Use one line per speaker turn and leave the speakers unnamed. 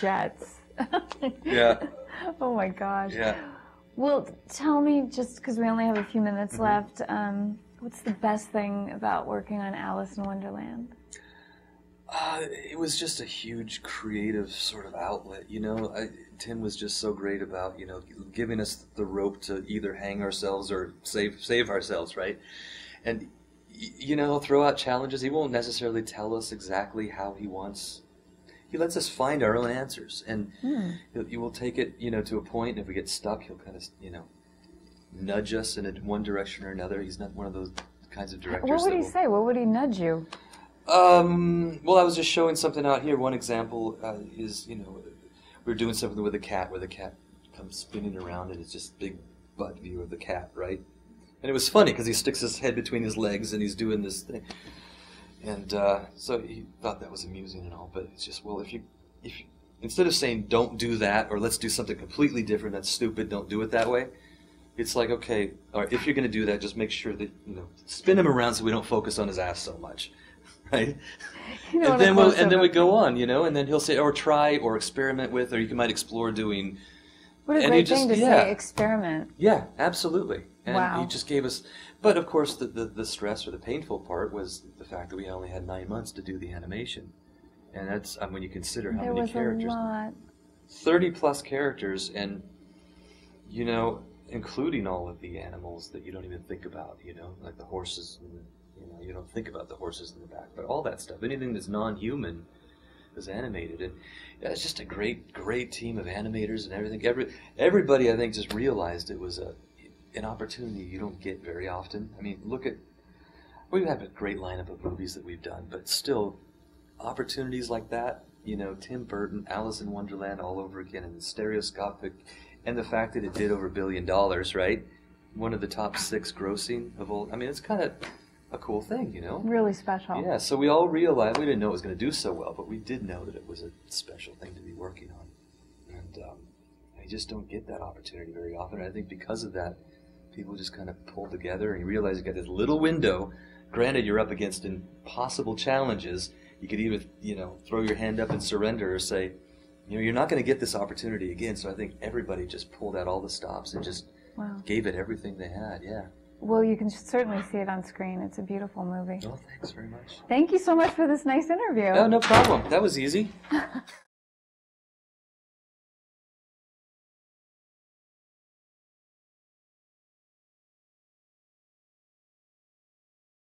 jets.
Yeah.
oh my gosh.
Yeah.
Well, tell me, just because we only have a few minutes
Mm-hmm.
left, um, what's the best thing about working on Alice in Wonderland?
Uh, it was just a huge creative sort of outlet, you know. I, Tim was just so great about you know giving us the rope to either hang ourselves or save save ourselves, right? And you know, throw out challenges. He won't necessarily tell us exactly how he wants. He lets us find our own answers, and he'll, he will take it, you know, to a point. And if we get stuck, he'll kind of, you know, nudge us in a, one direction or another. He's not one of those kinds of directors.
What would he
will-
say? What would he nudge you?
um, well, I was just showing something out here. One example uh, is, you know, we were doing something with a cat where the cat comes spinning around and it's just big butt view of the cat, right? And it was funny because he sticks his head between his legs and he's doing this thing. And uh, so he thought that was amusing and all, but it's just, well, if you, if you, instead of saying don't do that or let's do something completely different, that's stupid, don't do it that way. It's like, okay, all right, if you're going to do that, just make sure that, you know, spin him around so we don't focus on his ass so much. Right?
You know,
and then we'll, and then we go on, you know, and then he'll say, or try, or experiment with, or you might explore doing.
What a
and
great thing
just-
to
yeah.
say, experiment.
Yeah, absolutely. And
Wow.
he just gave us, but of course, the, the the stress or the painful part was the fact that we only had nine months to do the animation, and that's when you consider how
There
many
was
characters,
a lot.
thirty plus characters, and you know, including all of the animals that you don't even think about, you know, like the horses and the, you know, you don't think about the horses in the back, but all that stuff, anything that's non-human was animated, and yeah, uh, it's just a great, great team of animators and everything. Every everybody, I think, just realized it was a an opportunity you don't get very often. I mean, look at we have a great lineup of movies that we've done, but still, opportunities like that, you know, Tim Burton, Alice in Wonderland, all over again, and stereoscopic, and the fact that it did over a billion dollars, right? One of the top six grossing of all. I mean, it's kind of a cool thing, you know.
Really special.
Yeah, so we all realized we didn't know it was going to do so well, but we did know that it was a special thing to be working on, and um, I just don't get that opportunity very often. I think because of that, people just kind of pull together and you realize you've got this little window. Granted, you're up against impossible challenges. You could either, you know, throw your hand up and surrender, or say, you know, you're not going to get this opportunity again. So I think everybody just pulled out all the stops and just
Wow.
gave it everything they had. Yeah.
Well, you can certainly see it on screen. It's a beautiful movie.
Oh, thanks very much.
Thank you so much for this nice interview.
Oh, no problem. That was easy.